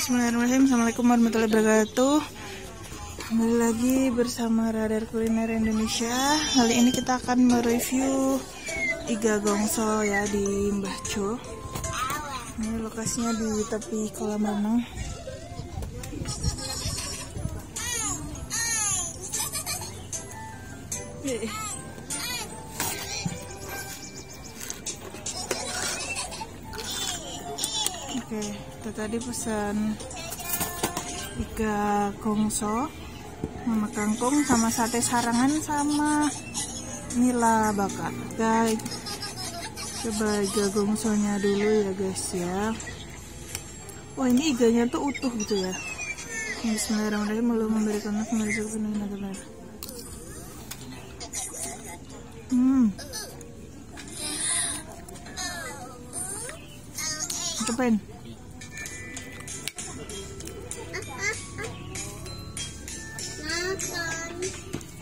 Bismillahirrahmanirrahim. Assalamualaikum warahmatullahi wabarakatuh. Kembali lagi bersama Radar Kuliner Indonesia. Kali ini kita akan mereview Iga Gongso ya di Mbah Cho Ini lokasinya di tepi kolam renang. Yeah. Oke, kita tadi pesan iga gongso, mama kangkung sama sate sarangan sama nila bakar. Guys, coba iga gongsonya dulu ya guys ya. Wah ini iganya tuh utuh gitu ya. Bismillahirrahmanirrahim. Belum memberikan nafsu merujuk benar Cobain.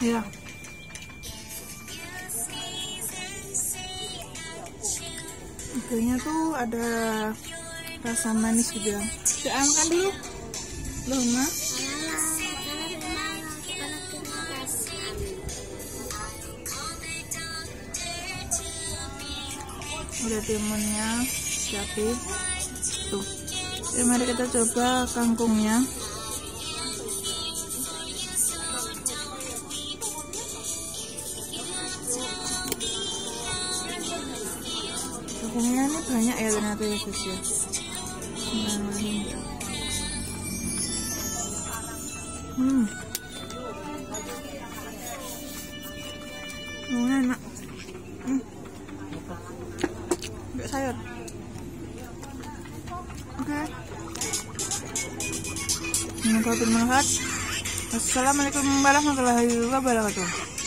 Iya. Ikannya tuh ada rasa manis gitu ya. Makan dulu. Loh, Ma. Udah timunnya, siapin. Tuh. Ya, mari kita coba kangkungnya. Kangkungnya ini banyak ya ternyata ya guys ya. Hmm. Oh, enak. Hmm. Sayur. Bermanfaat. Assalamualaikum warahmatullahi wabarakatuh.